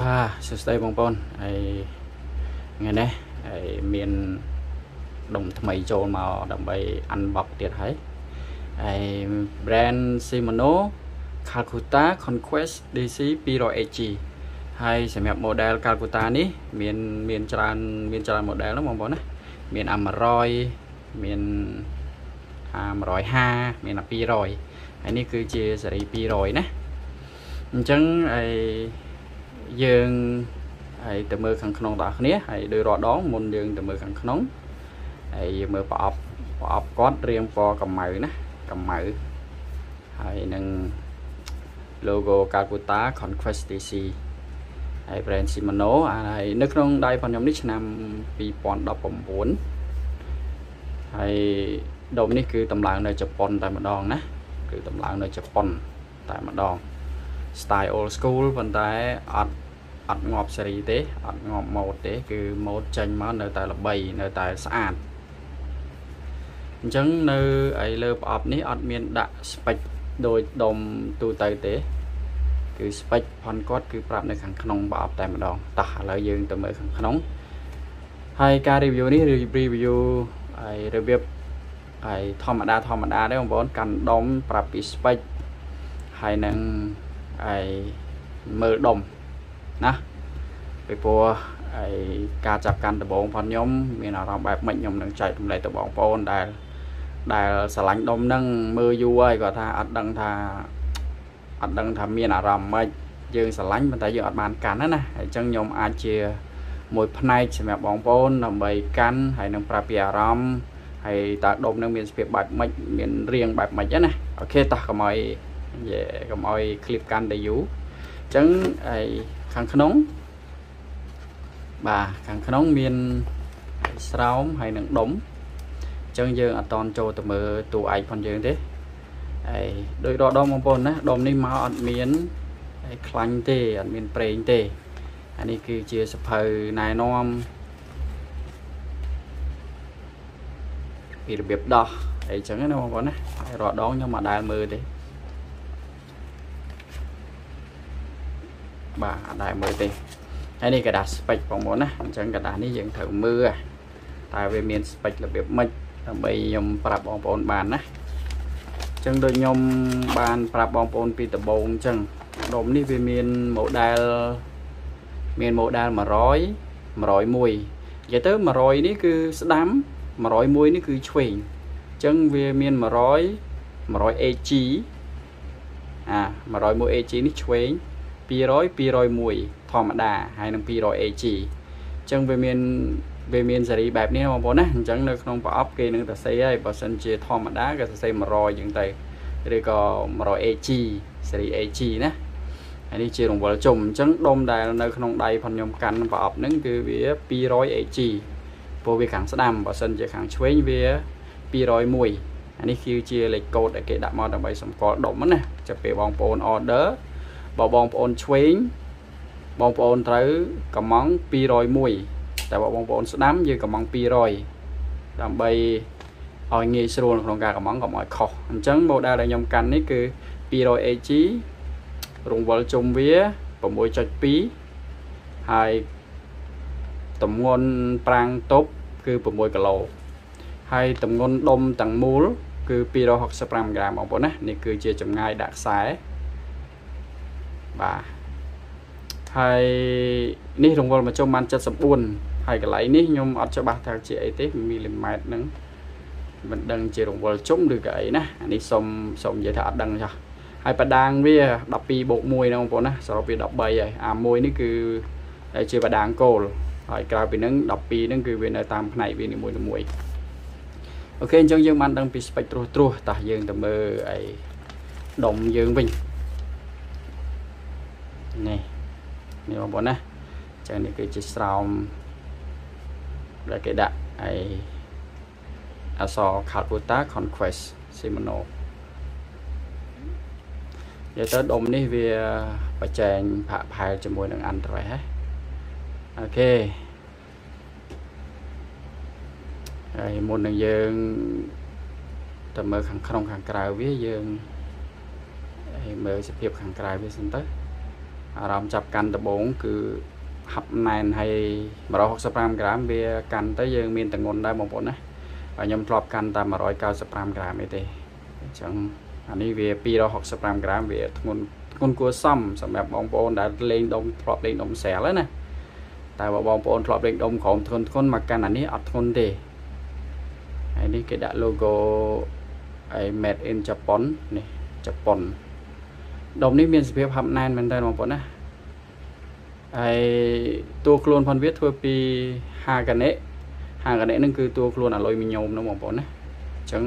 បាទសួស្តីបងប្អូនហើយថ្ងៃនេះហើយមានដុំថ្មីចូលមកដើម្បីអានបបទៀតហើយហើយ brand Shimano Calcutta Conquest DC 200AG ហើយសម្រាប់ model Calcutta នេះ មានមានច្រើនមានច្រើន model ហ្នឹងបងប្អូនណាមាន A100 មាន A150 មាន A200 ហើយនេះគឺជាស៊េរី200ណាអញ្ចឹងហើយ យើងហើយទៅមើលខាងក្នុងបងប្អូនហើយដោយរាល់ដងមុនយើងទៅមើលខាងក្នុងហើយយើងមើលប្រអប់ប្រអប់គាត់រៀងពណ៌កម្ៅណាកម្ៅហើយនឹង logo Calcutta Conquest DC ហើយ brand Shimano ហើយនៅក្នុងដៃរបស់ខ្ញុំនេះឆ្នាំ2019ហើយដុំនេះគឺតម្លើងនៅជប៉ុនតែម្ដងណាគឺតម្លើងនៅជប៉ុនតែម្ដង style old school ប៉ុន្តែអត់អត់ងាប់សេរីទេអត់ងាប់ម៉ូតទេ គឺម៉ូតចេញមកនៅតែល្បីនៅតែស្អាតអញ្ចឹងនៅឯលើប្រអប់នេះអត់មានដាក់ស្ពេចដោយដុំទូទៅទេ គឺស្ពេចផនគាត់គឺប្រាប់នៅខាងក្នុងប្រអប់តែម្ដងតោះឥឡូវយើងទៅមើលខាងក្នុងហើយការ review នេះ review ហើយរបៀបហើយធម្មតាធម្មតាទេបងប្អូនកាន់ដុំប្រាប់ពីស្ពេចហើយនឹង ហើយមើលដុំណាពីព្រោះហើយការចាប់កាន់ដំបងផងខ្ញុំមានអារម្មណ៍បែបម៉េចខ្ញុំនឹងចែករំលែកទៅបងប្អូនដែលដែលស្រឡាញ់ដុំហ្នឹងមើលយូរហើយគាត់ថាអត់ដឹងថាអត់ដឹងថាមានអារម្មណ៍ម៉េចយើងស្រឡាញ់ប៉ុន្តែយើងអត់បានកាន់ណាហើយអញ្ចឹងខ្ញុំអាចជាមួយផ្នែកសម្រាប់បងប្អូនដើម្បីកាន់ហើយនឹងប្រាប់ពីអារម្មណ៍ហើយតើដុំនឹងមានសភាពបែបម៉េចមានរាងបែបម៉េចណាអូខេតោះកុំឲ្យ យេកុំឲ្យ clip កាន់តែយូរអញ្ចឹងហើយខាងក្នុងបាទខាងក្នុងមានស្រោមហើយនឹងដុំអញ្ចឹងយើងអត់តន់ចូលទៅមើលតួឯកផងយើងទេហើយដោយរដុំបងប្អូនណាដុំនេះមកអត់មានខ្លាញ់ទេអត់មានប្រេងទេអានេះគឺជាសភៅណែនាំពីរបៀបដោះអីចឹងណាបងប្អូនណាហើយរដងខ្ញុំមកដើរមើលទេ បាទអត់ដែរមើលទេហើយនេះក្រដាសស្ពេចបងប្អូនណាអញ្ចឹងក្រដាសនេះយើងត្រូវមើលតែវាមានស្ពេចរបៀបម៉េចដើម្បីខ្ញុំប្រាប់បងប្អូនបានណាអញ្ចឹងដូចខ្ញុំបានប្រាប់បងប្អូនពីដំបូងអញ្ចឹងដុំនេះវាមាន model មាន model 100 101និយាយទៅ100នេះគឺស្ដាំ101នេះគឺឆ្វេងអញ្ចឹងវាមាន100 100 AG អា 101AG នេះឆ្វេង 200 201ធម្មតាហើយនឹង 200 AG អញ្ចឹងវាមានវាមានសេរីបែបនេះបងប្អូនណាអញ្ចឹងនៅក្នុងប្រអប់គេនឹងសរសេរហើយបើសិនជាធម្មតាគេសរសេរ100អញ្ចឹងទៅឬក៏ 100 AG សេរី AG ណាហើយនេះជារង្វិលជុំអញ្ចឹងដុំដែលនៅក្នុងដៃផងខ្ញុំកាន់ប្រអប់ហ្នឹងគឺវា 200 AG ព្រោះវាខាងស្ដាំបើសិនជាខាងឆ្វេងវា201អានេះគឺជាលេខកូដដែលគេដាក់មកដើម្បីសម្គាល់ដុំណាចាំពេលបងប្អូន order បើបងប្អូនឆ្វេងបងប្អូនត្រូវកំង201តែបើបងប្អូនស្ដាំយើងកំង200ដើម្បីឲ្យងាយស្រួលក្នុងការកំងកុំឲ្យខុសអញ្ចឹង model ដែលខ្ញុំកាន់នេះគឺ 200AG រង្វិលជុំវា6.2ហើយតម្ងន់ប្រាំងទប់គឺ6គីឡូហើយតម្ងន់ដុំទាំងមូល គឺ265ក្រាមបងប្អូនណានេះគឺជាចម្ងាយដាក់ខ្សែ បាទហើយនេះរង្វិលមកជុំបាន74ហើយកន្លែងនេះខ្ញុំអត់ច្បាស់ថាជាអីទេមីលីម៉ែត្រហ្នឹងមិនដឹងជារង្វិលជុំឬក៏អីណាអានេះសុំសុំនិយាយថាអត់ដឹងចាស់ហើយបដាងវា12បូក1ណាបងប្អូនណាសរុបវា13ហើយអា1នេះគឺជាបដាងគោលហើយក្រៅពីហ្នឹង12ហ្នឹងគឺវានៅតាមផ្នែកវានីមួយៗអូខេអញ្ចឹងយើងបានដឹងពី spec ត្រួសត្រាសតោះយើងទៅមើលអីដុំយើងវិញ នេះនេះបងប្អូនណាចឹងនេះគឺជាស្រោមដែលគេដាក់អីអសរ Calcutta Conquest Shimano និយាយទៅដុំនេះវាបច្ចេកផាក់ផែលជាមួយនឹង Android ហ៎អូខេហើយមុននឹងយើងទៅមើលខាងក្នុងខាងក្រៅវាយើងហើយមើលសភាពខាងក្រៅវាសិនទៅ អារម្មណ៍ចាប់កាន់ដបងគឺហាប់ណែនហើយ165ក្រាមវាកាន់ទៅយើងមានតងន់ដែរបងប្អូនណាខ្ញុំធ្លាប់កាន់តែ195ក្រាមអីទេអញ្ចឹងអានេះវា265ក្រាមវាធ្ងន់ធ្ងន់គួរសមសម្រាប់បងប្អូនដែលលេងដុំធ្លាប់លេងដុំស្រាលណាតែបើបងប្អូនធ្លាប់លេងដុំក្រោមធ្ងន់ធ្ងន់មកកាន់អានេះអត់ធ្ងន់ទេហើយនេះគេដាក់ logo អី made in Japan នេះជប៉ុន ដុំនេះមានសភាពហាប់ណែនមែនតើបងប្អូនណាហើយតួខ្លួនផងវាធ្វើពីហាកាណេហាកាណេនឹងគឺតួខ្លួនអាលុយមីញ៉ូមនោះបងប្អូនណាអញ្ចឹង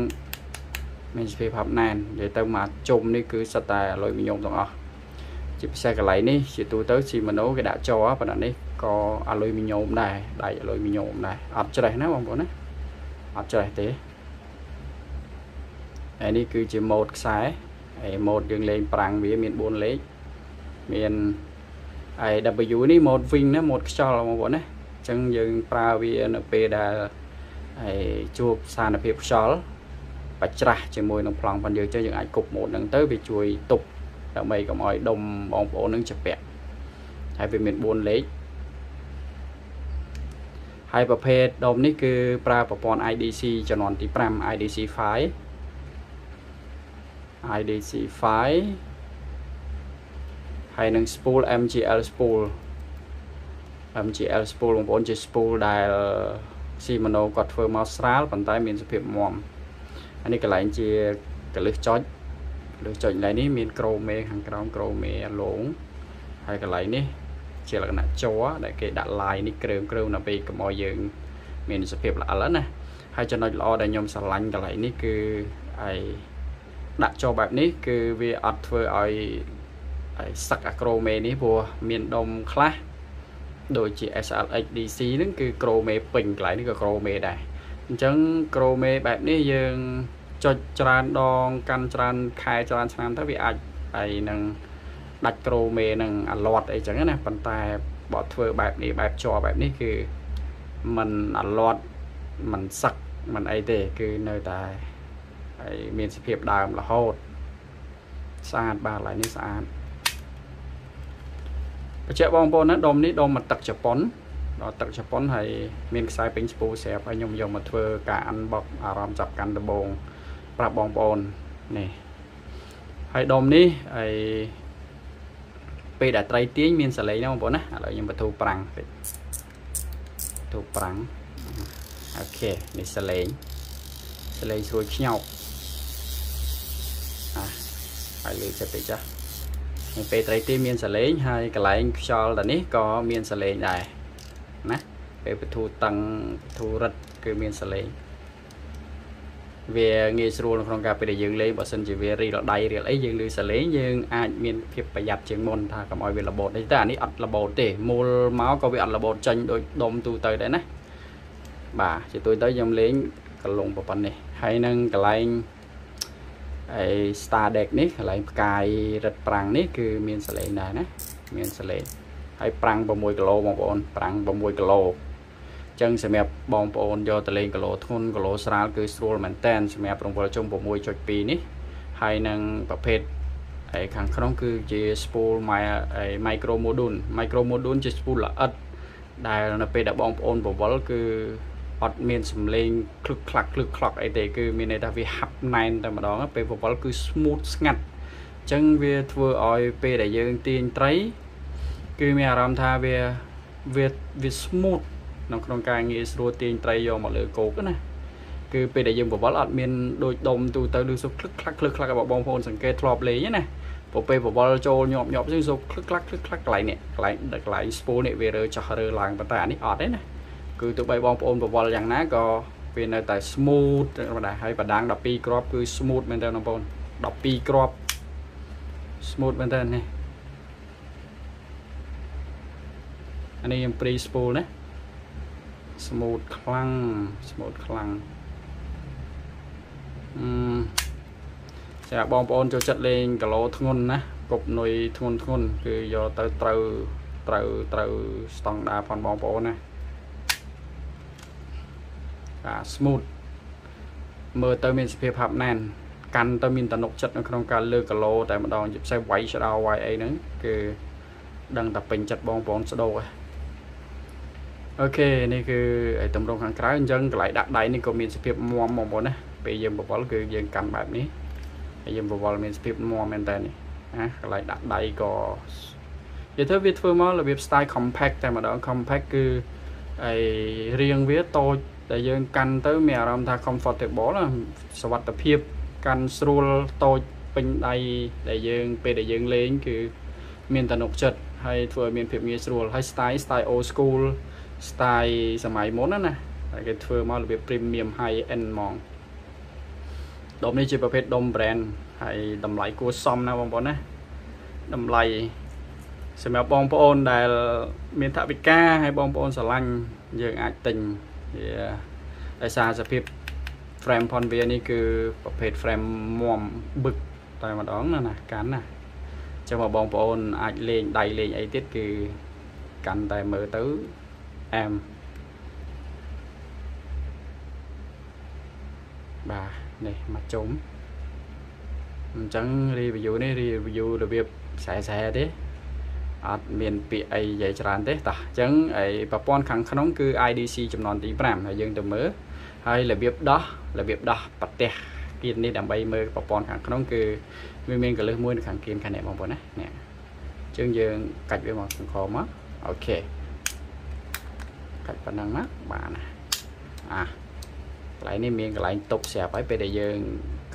មានសភាពហាប់ណែននិយាយទៅមកជុំនេះគឺសិតតែអាលុយមីញ៉ូមទាំងអស់ជាពិសេសកន្លែងនេះជាទូទៅស៊ីម៉ាណូគេដាក់ចោប៉ុន្តែនេះក៏អាលុយមីញ៉ូមដែរដៃអាលុយមីញ៉ូមដែរអត់ច្រេះណាបងប្អូនណាអត់ច្រេះទេហើយនេះគឺជាម៉ូដខ្សែ ហើយម៉ូដយើងលេងប្រាំងវាមាន4លេខមានហើយ W នេះម៉ូដវិញណាម៉ូដខ្យល់បងប្អូនណាអញ្ចឹងយើងប្រើវានៅពេលដែលហើយជួបស្ថានភាពខ្យល់បច្ច្រាស់ជាមួយនឹងប្លង់ប៉ុនយើងចឹងយើងអាចគប់ម៉ូដហ្នឹងទៅវាជួយទប់ដើម្បីកុំឲ្យដុំបងប្អូននឹងជាពាក់ហើយវាមាន4លេខហើយប្រភេទដុំនេះគឺប្រើប្រព័ន្ធ IDC ចំនួនទី5 IDC 5 IDC file ហើយនឹង spool MGL spool MGL spool បងប្អូនជា spool ដែល Shimano គាត់ធ្វើមកស្រាលប៉ុន្តែ មានសភាពមាំអានេះកន្លែងជាកលឹះចុចលើចុចកន្លែងនេះមានក្រូមេខាងក្រោមក្រូមេលងហើយកន្លែងនេះជាលក្ខណៈជ័រដែលគេដាក់ line នេះគ្រើមគ្រើមដើម្បីកុំឲ្យយើង មានសភាពល្អិលណាហើយចំណុចល្អដែលខ្ញុំស្រឡាញ់កន្លែងនេះគឺឯ ដាក់ចូលបែបនេះគឺវាអត់ធ្វើឲ្យសឹកអាក្រូមេនេះព្រោះមានដុំខ្លះដូចជា SLX DC ហ្នឹងគឺក្រូមេពេញកន្លែងនេះក៏ក្រូមេដែរអញ្ចឹងក្រូមេបែបនេះយើងចុចច្រើនដងកាន់ច្រើនខែច្រើនឆ្នាំទៅវាអាចហើយនឹងដាច់ក្រូមេនឹងអាលាត់អីចឹងណាប៉ុន្តែបើធ្វើបែបនេះបែបជ័របែបនេះគឺมันអាលាត់มันសឹកมันអីទេគឺនៅតែ ហើយមានសភាពដើមរហូតស្អាតបាទកន្លែងនេះស្អាតបញ្ជាក់បងប្អូនណាដុំនេះដុំមកទឹកជប៉ុនដល់ទឹកជប៉ុនហើយមានខ្សែពេញស្ពូស្រាប់ហើយខ្ញុំយកមកធ្វើការអានបុកអារម្មណ៍ចាប់កាន់ដំបងប្រាប់បងប្អូននេះហើយដុំនេះហើយពេលដែលត្រីទាញមានសលេងណាបងប្អូនណាឥឡូវខ្ញុំបន្ទូប្រាំងតិចបន្ទូប្រាំងអូខេនេះសលេងសលេងស្រួយខ្ញោក ហើយលើចិត្តតិចចានៅពេលត្រីទីមានសលេងហើយកន្លែងខ្យល់តានេះក៏មានសលេងដែរណាពេលបធូតឹងបធូរិតគឺមានសលេងវាងាយស្រួលនៅក្នុងការពេលដែលយើងលេងបើសិនជាវារីលដៃរៀលអីយើងលឺសលេងយើងអាចមានភាពប្រយ័ត្នជាងមុនថាកុំឲ្យវារបូតទេតែអានេះអត់របូតទេមូលមកក៏វាអត់របូតចេញដូចដុំទូទៅដែរណាបាទជាទូទៅខ្ញុំលេងកលងប៉ុណ្ណេះហើយនឹងកន្លែង ហើយ Star Deck នេះកន្លែងផ្កាយរឹតប្រាំងនេះគឺមានសលេងដែរណាមានសលេងហើយប្រាំង6គីឡូបងប្អូនប្រាំង6គីឡូចឹងសម្រាប់បងប្អូនយកទៅលេងគីឡូធ្ងន់គីឡូស្រាលគឺស្រួលមែនតែនសម្រាប់រង្វិលជុំ6.2នេះហើយនឹងប្រភេទហើយខាងក្នុងគឺជា spool micro module micro module ជា spool ល្អិតដែលនៅពេលដែលបងប្អូនប្រវល់គឺ អត់មានសំឡេងคลึกคลักคลึกคลักអីទេគឺមានន័យថាវាហាប់ណែនតែម្ដងពេលបវលគឺ smooth ស្ងាត់អញ្ចឹងវាធ្វើឲ្យពេលដែលយើងទាញត្រីគឺមានអារម្មណ៍ថាវាវាវា smooth នៅក្នុងការងារស្រួលទាញត្រីយកមកលើគោកណាគឺពេលដែលយើងបវលអត់មានដូចដុំទូទៅឬសុខคลึกคลักคลึกคลักរបស់បងប្អូនសង្កេតធ្លាប់លេងណាព្រោះពេលបវលចូលញាប់ញាប់ទៅសុខคลึกคลักคลึกคลักកន្លែងនេះកន្លែងកន្លែង spool នេះវារើចោះរើឡើងប៉ុន្តែអានេះអត់ទេណា គឺទោះបីបងប្អូនប្រវល់យ៉ាងណាក៏វានៅតែ smooth ធម្មតាហើយបដាង12គ្រាប់គឺ smooth មែនតើបងប្អូន12គ្រាប់ smooth មែនតើនេះអានេះខ្ញុំ pre spool ណា smooth ខ្លាំង smooth ខ្លាំងអឺចាបងប្អូនចូលចិត្តលេងគីឡូធ្ងន់ណាគប់នុយធ្ងន់ធ្ងន់គឺយកទៅត្រូវត្រូវត្រូវស្តង់ដាផងបងប្អូនណា អា smooth មើលទៅមានសភាពហាប់ណែនកាន់ទៅមានតំណុកចិត្តនៅក្នុងការលើគីឡូតែម្ដងជាផ្សេងវាយឆ្ដោវាយអីហ្នឹងគឺដឹងតែពេញចិត្តបងប្អូនស្ដោហ៎អូខេនេះគឺឯតម្រងខាងក្រៅអញ្ចឹងកន្លែងដាក់ដៃនេះក៏មានសភាពមាំបងប្អូនណាពេលយើងបវល់គឺយើងកាន់បែបនេះហើយយើងបវល់មានសភាពមាំមែនតើនេះណាកន្លែងដាក់ដៃក៏និយាយទៅវាធ្វើមករបៀប style compact តែម្ដង compact គឺអីរៀងវាតូច តែយើងកាន់ទៅមានអារម្មណ៍ថា comfortable ណាសុវត្ថិភាពកាន់ស្រួលតូចពេញដៃដែលយើង ពេលដែលយើងលេង គឺ មានតំណចិត្តហើយធ្វើឲ្យមានភាពងាយស្រួលហើយ style style old school style សម័យមុនណាណាតែគេធ្វើមករបៀប premium high end ហ្មងដុំនេះជាប្រភេទដុំ brand ហើយតម្លៃគួរសមណាបងប្អូនណាតម្លៃសម្រាប់បងប្អូនដែល មានថវិកាហើយបងប្អូនស្រឡាញ់យើងអាចទិញ វាដោយសារសភាព frame ផនវានេះគឺប្រភេទ frame មុំបឹកតែម្ដងណាណាកាន់ណាចឹងមកបងប្អូនអាចលេងដៃលេងអីទៀតគឺកាន់តែមើលទៅអែមបាទនេះមកជុំអញ្ចឹង review នេះ review របៀបខ្សែខ្សែទេ អត់មានពាក្យអីនិយាយច្រើនទេតោះអញ្ចឹងឯប្រព័ន្ធខាងក្នុងគឺ IDC ចំនួនទី5ហើយយើងទៅមើលហើយរបៀបដោះរបៀបដោះប្រទេសគៀននេះដើម្បីមើលប្រព័ន្ធខាងក្នុងគឺវាមានកលឹះមួយនៅខាងគៀនខាងនេះបងប្អូនណានេះអញ្ចឹងយើងកាច់វាមកខាងក្រោមមកអូខេកាច់ប៉ុណ្ណឹងមកបានណាអាកន្លែងនេះមានកន្លែងតុបស្រាប់ហើយពេលដែលយើង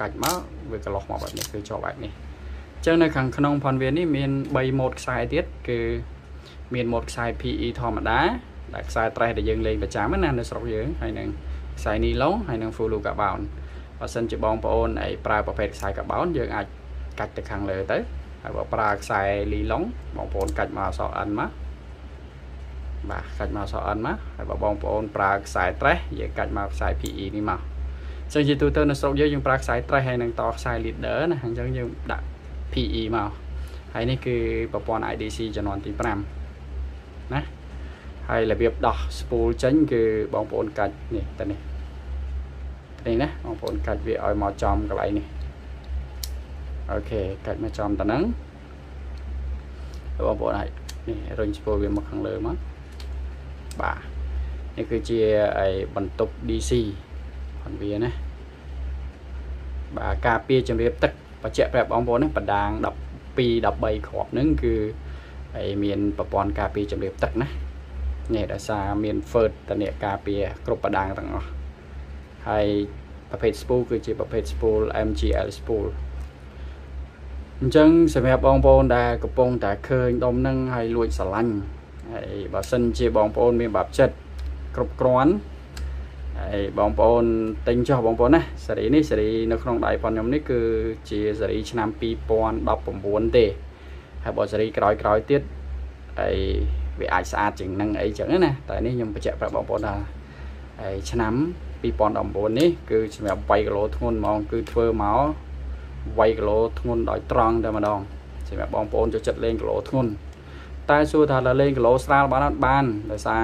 កាច់មកវាកន្លោះមកបែបនេះគឺជាប់បែបនេះអញ្ចឹងនៅខាងក្នុងផនវានេះមាន3ម៉ូតខ្សែទៀតគឺមានម៉ូតខ្សែ PE ធម្មតាដែលខ្សែត្រេះដែលយើងលេងប្រចាំណានៅស្រុកយើងហើយនឹងខ្សែនីឡុងហើយនឹង full loop carbon បើសិនជាបងប្អូនអីប្រើប្រភេទខ្សែ carbon យើងអាចកាច់ទៅខាងលើទៅហើយបើប្រើខ្សែលីឡុងបងប្អូនកាច់មកអសអិនមកបាទកាច់មកអសអិនមកហើយបើបងប្អូនប្រើខ្សែត្រេះយើងកាច់មកខ្សែ PE នេះមកអញ្ចឹងជាទូទៅនៅស្រុកយើងយើងប្រើខ្សែត្រេះហើយនឹងតខ្សែ leader ណាអញ្ចឹងយើងដាក់ PE មកហើយនេះគឺប្រព័ន្ធ IDC ចំនួនទី5ណាហើយរបៀបដោះ spool ចេញគឺបងប្អូនកាច់នេះទៅនេះនេះណាបងប្អូនកាច់វាឲ្យមកចំកន្លែងនេះអូខេកាច់មកចំទៅហ្នឹងបងប្អូនហើយនេះរុញ spool វាមកខាងលើមកបាទនេះគឺជាឯបន្ទប់ DC ផងវាណាបាទការពារជំរាបទឹក បញ្ជាក់ប្រាប់បងប្អូនណាបដាង12 13គ្រាប់ហ្នឹងគឺហើយមានប្រព័ន្ធការពារជំរាបទឹកណានេះដោយសារមាន FIRT តនិកការពារគ្រប់បដាងទាំងអស់ហើយប្រភេទ spool គឺជាប្រភេទ spool MGL spool អញ្ចឹងសម្រាប់បងប្អូនដែលកំពុងតែឃើញដុំហ្នឹងហើយលួចស្រឡាញ់ហើយបើសិនជាបងប្អូនមានបាប់ចិត្តគ្រប់គ្រាន់ ហើយបងប្អូនទិញចុះបងប្អូនណាសេរីនេះសេរីនៅក្នុងដៃផងខ្ញុំនេះគឺជាសេរីឆ្នាំ2019ទេហើយបើសេរីក្រោយក្រោយទៀតហើយវាអាចស្អាតជាងនឹងអីចឹងណាតែនេះខ្ញុំបញ្ជាក់ប្រាប់បងប្អូនថាហើយឆ្នាំ2019នេះគឺសម្រាប់8គីឡូធ្ងន់ហ្មងគឺធ្វើមក8គីឡូធ្ងន់ដោយត្រង់តែម្ដងសម្រាប់បងប្អូនចូលចិត្តលេងគីឡូធ្ងន់តែសួរថាដល់លេងគីឡូស្រាលបានអត់បានដោយសារ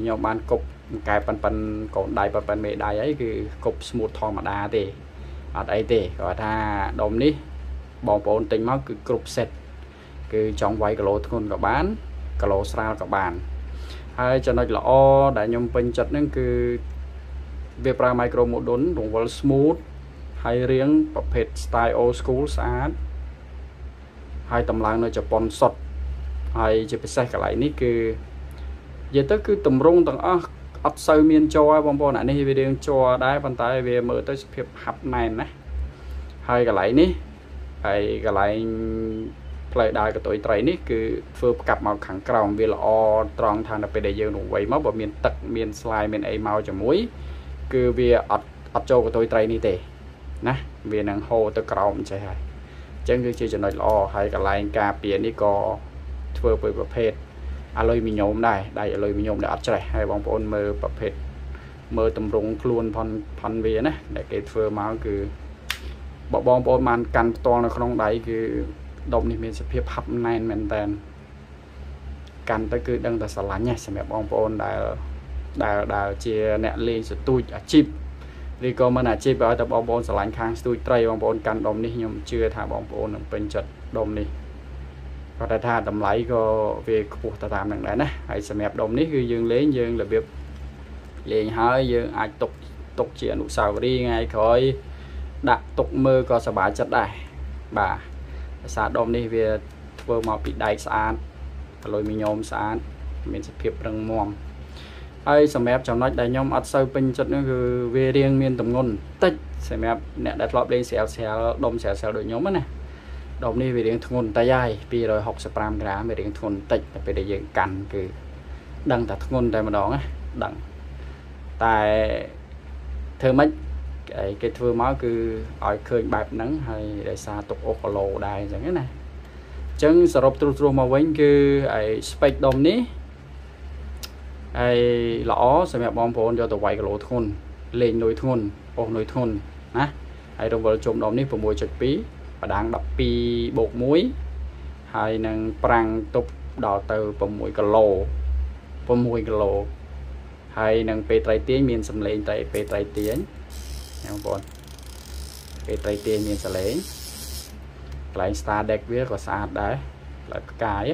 ខ្ញុំបានគប់ កែប៉ិនប៉ិនកូនដៃប៉ិនប៉ិនមេដៃអីគឺគប់ស្មូតធម្មតាទេអត់អីទេគាត់ថាដុំនេះបងប្អូនទិញមកគឺគ្រប់សេតគឺចង់វាយគីឡូធ្ងន់ក៏បានគីឡូស្រាលក៏បានហើយចំណុចល្អដែលខ្ញុំពេញចិត្តហ្នឹងគឺវាប្រើ micro module រង្វិល smooth ហើយរៀងប្រភេទ style old school ស្អាតហើយតម្លើងនៅជប៉ុនសុទ្ធហើយជាពិសេសកន្លែងនេះគឺនិយាយទៅគឺតម្រង់ទាំងអស់ អត់សូវមានជ័របងប្អូនអានេះវារៀងជ័រដែរប៉ុន្តែវាមើលទៅសភាពហាប់ណែនណាហើយកន្លែងនេះហើយកន្លែងផ្លូវដើរកតុយត្រីនេះគឺធ្វើផ្កាប់មកខាងក្រោមវាល្អត្រង់ថានៅពេលដែលយើងរង្វៃមកបើមានទឹកមានស្លាយមានអីមកជាមួយគឺវាអត់អត់ចូលកតុយត្រីនេះទេណាវានឹងហូរទៅក្រោមចេះហើយអញ្ចឹងគឺជាចំណុចល្អហើយកន្លែងការពារនេះក៏ធ្វើពីប្រភេទ អាលុយមីញ៉ូមដែរដៃអាលុយមីញ៉ូមដែលអត់ច្រេះហើយបងប្អូនមើលប្រភេទមើលតម្រង់ខ្លួនផនផនវាណាដែលគេធ្វើមកគឺបើបងប្អូនបានកាន់ផ្ទាល់នៅក្នុងដៃគឺដុំនេះមានសភាពហាប់ណែនមែនតើកាន់ទៅគឺដឹងតែស្រឡាញ់ណាសម្រាប់បងប្អូនដែលដែលដែលជាអ្នកលេងសទូចអាជីពឬក៏មិនអាជីពឲ្យតែបងប្អូនស្រឡាញ់ខាងស្ទូចត្រីបងប្អូនកាន់ដុំនេះខ្ញុំជឿថាបងប្អូននឹងពេញចិត្តដុំនេះ គាត់តែថាតម្លៃក៏វាខ្ពស់ទៅតាមនឹងដែរណាហើយសម្រាប់ដុំនេះគឺយើងលេងយើងរបៀបលេងហើយយើងអាចទុកទុកជាអនុស្សាវរីយ៍ថ្ងៃក្រោយដាក់ទុកមើលក៏សប្បាយចិត្តដែរបាទភាសាដុំនេះវាធ្វើមកពីដែកស្អាតកលុយមីញោមស្អាតមានសភាពរឹងមាំហើយសម្រាប់ចំណុចដែលខ្ញុំអត់សូវពេញចិត្តនោះគឺវារៀងមានទម្ងន់តិចសម្រាប់អ្នកដែលធ្លាប់លេងស្រាលស្រាលដុំស្រាលស្រាលដូចខ្ញុំណា ដុំនេះវារៀងធ្ងន់តិចហើយ265ក្រាមវារៀងធ្ងន់តិចតែពេលដែលយើងកាន់គឺដឹងតែធ្ងន់តែម្ដងណាដឹងតែធ្វើម៉េចគេធ្វើមកគឺឲ្យឃើញបែបហ្នឹងហើយដោយសារទុកអូសគីឡូដែរអញ្ចឹងណាអញ្ចឹងសរុបទ្រុសទ្រុសមកវិញគឺឯស្ពេកដុំនេះហើយល្អសម្រាប់បងប្អូនយកទៅវាយគីឡូធ្ងន់លេងនុយធ្ងន់អូសនុយធ្ងន់ណាហើយរង្វិលជុំដុំនេះ6.2 បដាង12បូក1ហើយនឹងប្រាំងទប់ដល់ទៅ6គីឡូ6គីឡូហើយនឹងពេលត្រីទាញមានសម្លេងត្រីពេលត្រីទាញបងប្អូនពេលត្រីទាញមានសលេងកន្លែង star deck វាក៏ស្អាតដែរកន្លែងផ្កាយ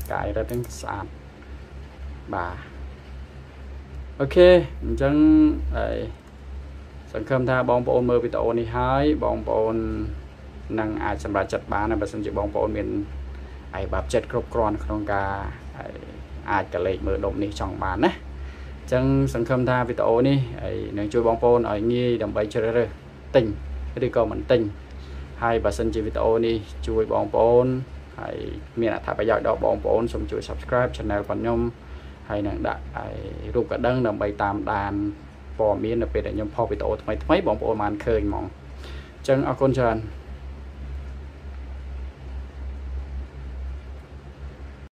ផ្កាយរត់ហ្នឹងស្អាតបាទអូខេអញ្ចឹងហើយសង្ឃឹមថាបងប្អូនមើលវីដេអូនេះហើយបងប្អូន នឹងអាចសម្រេចចិត្តបានបើសិនជាបងប្អូនមានឯបាប់ចិត្តគ្រប់គ្រាន់ក្នុងការអាចកលេចមើលដុំនេះចង់បានណាចឹងសង្ឃឹមថាវីដេអូនេះហើយនឹងជួយបងប្អូនឲ្យងាយដើម្បីជ្រើសរើសទិញឬក៏មិនទិញហើយបើសិនជាវីដេអូនេះជួយបងប្អូនហើយមានអត្ថប្រយោជន៍ដល់បងប្អូនសូមជួយ Subscribe Channel របស់ខ្ញុំហើយនឹងដាក់រូបកណ្ដឹងដើម្បីតាមដានព័ត៌មាននៅពេលដែលខ្ញុំផុសវីដេអូថ្មីថ្មីបងប្អូនបានឃើញហ្មងអញ្ចឹងអរគុណច្រើន